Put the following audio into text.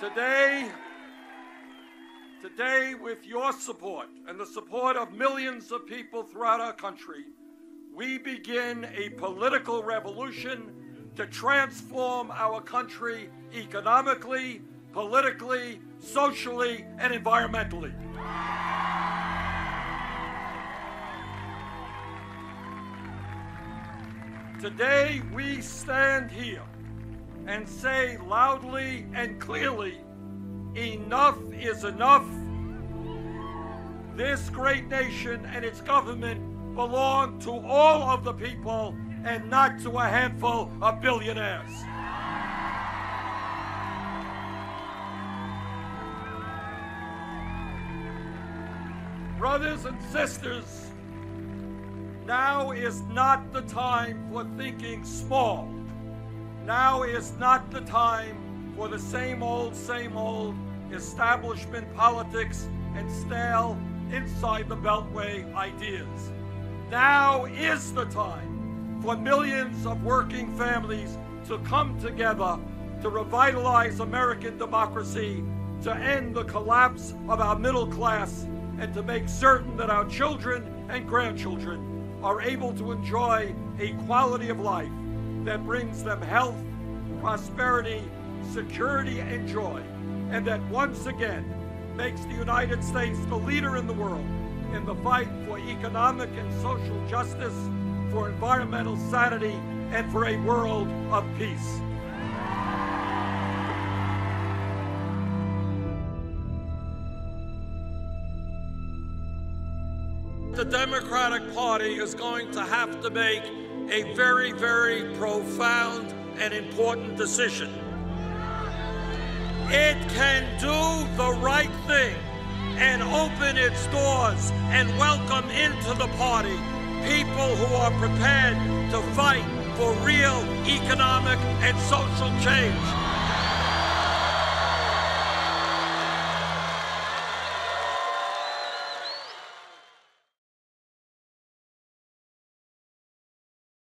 Today, today, with your support and the support of millions of people throughout our country, we begin a political revolution to transform our country economically, politically, socially, and environmentally. Today, we stand here and say loudly and clearly enough is enough. This great nation and its government belong to all of the people and not to a handful of billionaires. Brothers and sisters, now is not the time for thinking small. Now is not the time for the same old, same old establishment politics and stale inside the Beltway ideas. Now is the time for millions of working families to come together to revitalize American democracy, to end the collapse of our middle class, and to make certain that our children and grandchildren are able to enjoy a quality of life that brings them health, prosperity, security, and joy, and that once again makes the United States the leader in the world in the fight for economic and social justice, for environmental sanity, and for a world of peace. The Democratic Party is going to have to make a very, very profound and important decision. It can do the right thing and open its doors and welcome into the party people who are prepared to fight for real economic and social change.